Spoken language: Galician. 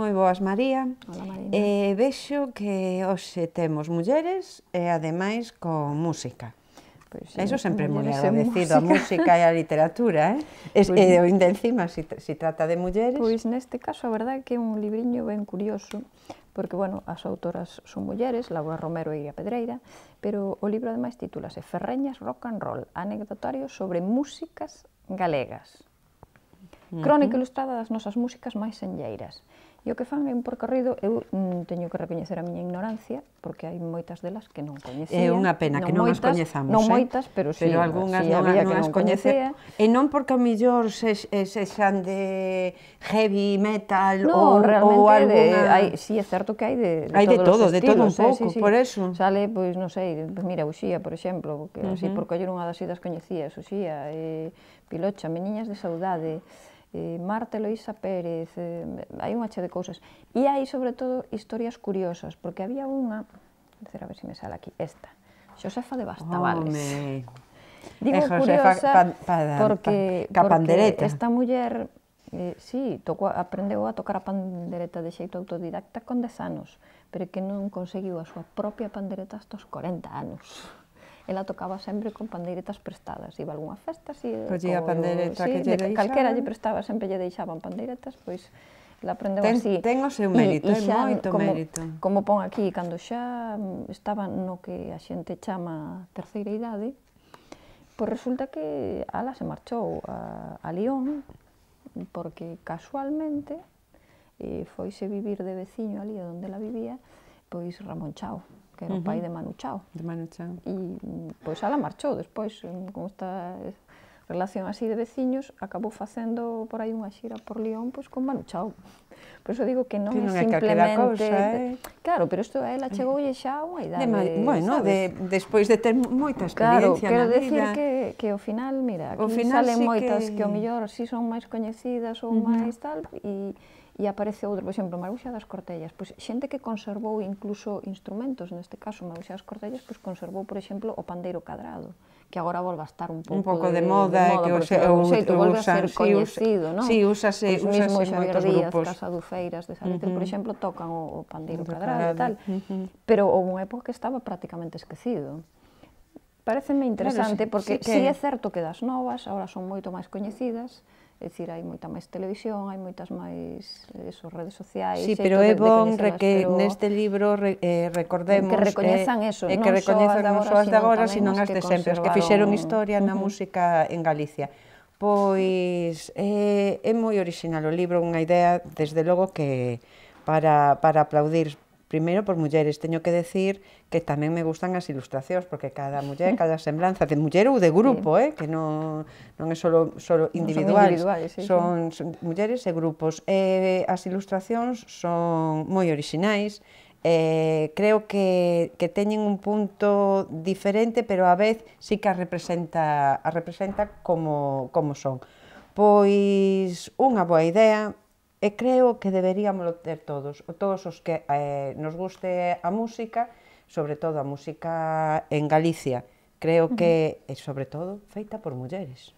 Moi boas, María. Hola, Marina. Eh, vexo que hoxe temos mulleres e ademais con música. Pois, sí, Eso sempre é moi agradecido, a música e a literatura, eh? Pois es, pois, e ainda encima, si, si trata de mulleres... Pois neste caso, a verdade é que é un libriño ben curioso, porque, bueno, as autoras son mulleres, Laura Romero e Iria Pedreira, pero o libro, ademais, titúlase Ferreñas Rock and Roll, anecdotario sobre músicas galegas. Crónica uh -huh. ilustrada das nosas músicas máis senlleiras. E o que fan é un percorrido, eu mm, teño que recoñecer a miña ignorancia, porque hai moitas delas que non coñecía. É unha pena non que non moitas, as coñezamos. Non eh? moitas, pero sí, pero algunhas sí, non, había non, que non as coñecía. E non porque ao millor se, se xan de heavy metal no, ou, ou alguna... De, hai, sí, é certo que hai de, de hai de todo, de todo un eh, pouco, sí, sí, por eso. Sale, pois, non sei, pues mira, Uxía, por exemplo, que uh -huh. así por coller unha das idas coñecías, Uxía, eh, Pilocha, Meniñas de Saudade, eh, Marta Eloísa Pérez, eh, hai unha che de cousas. E hai, sobre todo, historias curiosas, porque había unha, a ver se si me sale aquí, esta, Xosefa de Bastavales. Home. Digo eh, Josefa curiosa pa, pa, pa, porque, pa, porque esta muller eh, sí, tocou, aprendeu a tocar a pandereta de xeito autodidacta con 10 anos, pero que non conseguiu a súa propia pandereta hasta os 40 anos ela tocaba sempre con pandeiretas prestadas, iba a algunha festa, si, pois collía pandeireta sí, que lle deixaban. Calquera lle prestaba, sempre lle deixaban pandeiretas, pois ela aprendeu ten, así. Ten o seu mérito, e, xa, é moito como, mérito. Como pon aquí, cando xa estaba no que a xente chama terceira idade, pois resulta que ala se marchou a, a Lyon, porque casualmente eh, foise vivir de veciño ali onde ela vivía, pois Ramón Chao, que era uh -huh. o pai de Manu Chao. De Manu Chao. E pois ala marchou despois, con esta relación así de veciños, acabou facendo por aí unha xira por León pois con Manu Chao. Por eso digo que non, que non é simplemente... Cousa, eh? Claro, pero isto a ela chegoulle eh, xa unha idade, de, Bueno, sabes? de, despois de ter moita experiencia claro, quero na decir vida. que, que ao final, mira, aquí o final salen sí moitas que... que ao mellor si son máis coñecidas ou uh -huh. máis tal, e e aparece outro, por exemplo, Maruxa das Cortellas, pois xente que conservou incluso instrumentos, neste caso Maruxa das Cortellas, pois conservou, por exemplo, o pandeiro cadrado, que agora volve a estar un pouco, un pouco de, de moda, de moda que o, xe, o, xeito, volve usan, a ser coñecido, non? Si, úsase, pois úsase en Xavier Díaz, grupos. Casa de Salitre, uh -huh. por exemplo, tocan o, o pandeiro cadrado e tal, uh -huh. pero houve unha época que estaba prácticamente esquecido. Pareceme interesante, claro, sí, porque si sí, que... sí é certo que das novas, agora son moito máis coñecidas, É dicir, hai moita máis televisión, hai moitas máis eh, eso, redes sociais. Sí, pero é bon re que pero... neste libro re, eh, recordemos... Que recoñezan eh, eso, eh, non que recoñezan non só as de agora, sino as de sempre, as que fixeron historia na uh -huh. música en Galicia. Pois eh, é moi original o libro, unha idea, desde logo, que para, para aplaudir Primeiro, por mulleres, teño que decir que tamén me gustan as ilustracións, porque cada muller, cada semblanza de muller ou de grupo, sí. eh, que non, non é solo, solo individuais, son, individuais sí, son, son mulleres e grupos. Eh, as ilustracións son moi orixinais, eh, creo que, que teñen un punto diferente, pero a vez sí que a representa, a representa como, como son. Pois unha boa idea, e creo que deberíamos ter todos, todos os que eh, nos guste a música, sobre todo a música en Galicia, creo que, uh sobre todo, feita por mulleres.